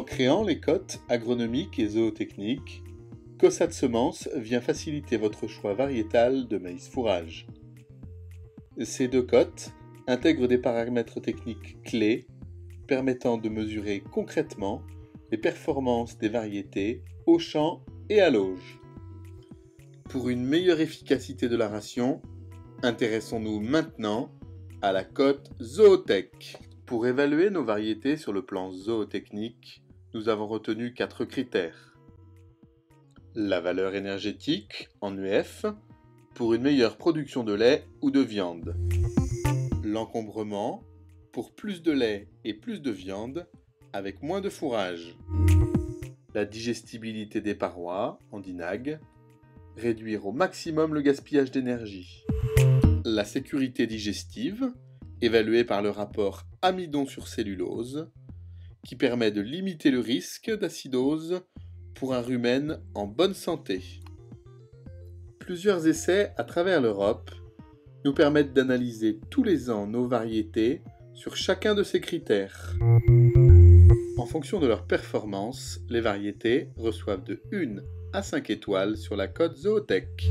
créant les cotes agronomiques et zootechniques, Cossat Semences vient faciliter votre choix variétal de maïs fourrage. Ces deux cotes intègrent des paramètres techniques clés permettant de mesurer concrètement les performances des variétés au champ et à l'auge. Pour une meilleure efficacité de la ration, intéressons-nous maintenant à la cote zootech. Pour évaluer nos variétés sur le plan zootechnique, nous avons retenu quatre critères la valeur énergétique en UF pour une meilleure production de lait ou de viande. L'encombrement pour plus de lait et plus de viande avec moins de fourrage. La digestibilité des parois en DINAG. Réduire au maximum le gaspillage d'énergie. La sécurité digestive, évaluée par le rapport amidon sur cellulose, qui permet de limiter le risque d'acidose pour un rumen en bonne santé. Plusieurs essais à travers l'Europe nous permettent d'analyser tous les ans nos variétés sur chacun de ces critères. En fonction de leur performance, les variétés reçoivent de 1 à 5 étoiles sur la cote Zootech.